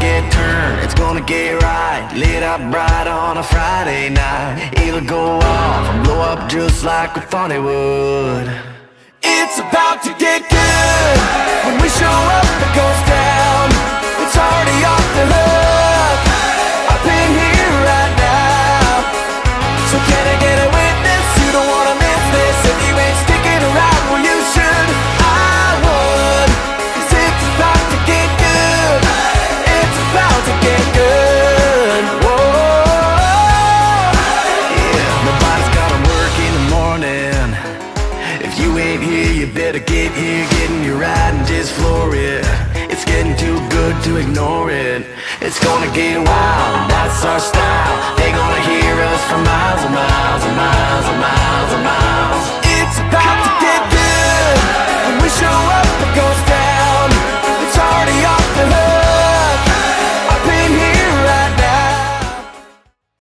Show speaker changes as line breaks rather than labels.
get turned, it's gonna get right. Lit up bright on a Friday night. It'll go off and blow up just like we thought it would you ain't here, you better get here Getting your ride and just floor it It's getting too good to ignore it. It's gonna get wild, that's our style